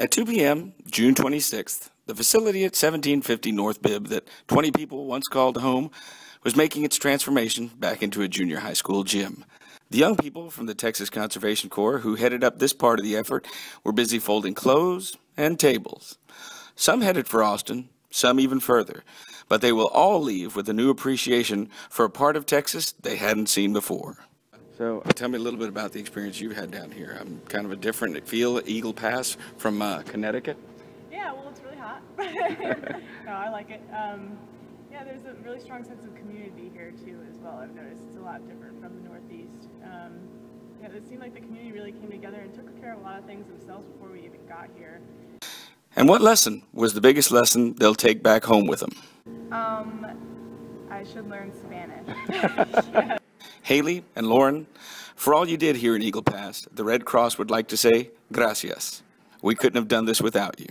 At 2 p.m., June 26th, the facility at 1750 North Bibb that 20 people once called home was making its transformation back into a junior high school gym. The young people from the Texas Conservation Corps who headed up this part of the effort were busy folding clothes and tables. Some headed for Austin, some even further, but they will all leave with a new appreciation for a part of Texas they hadn't seen before. So tell me a little bit about the experience you've had down here. I'm kind of a different feel at Eagle Pass from uh, Connecticut. Yeah, well, it's really hot. no, I like it. Um, yeah, there's a really strong sense of community here too, as well. I've noticed it's a lot different from the Northeast. Um, yeah, it seemed like the community really came together and took care of a lot of things themselves before we even got here. And what lesson was the biggest lesson they'll take back home with them? Um, I should learn Spanish. Haley and Lauren, for all you did here in Eagle Pass, the Red Cross would like to say gracias. We couldn't have done this without you.